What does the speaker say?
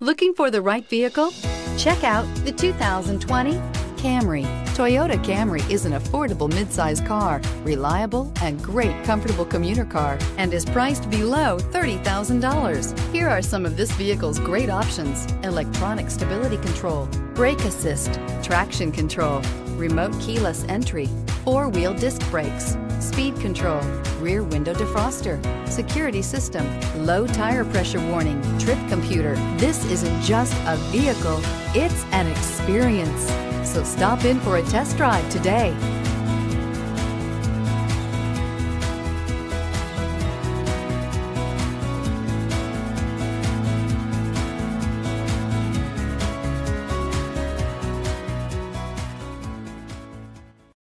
Looking for the right vehicle? Check out the 2020 Camry. Toyota Camry is an affordable midsize car, reliable and great comfortable commuter car, and is priced below $30,000. Here are some of this vehicle's great options. Electronic stability control, brake assist, traction control, remote keyless entry, four-wheel disc brakes, speed control, rear window defroster, security system, low tire pressure warning, trip computer. This isn't just a vehicle, it's an experience. So stop in for a test drive today.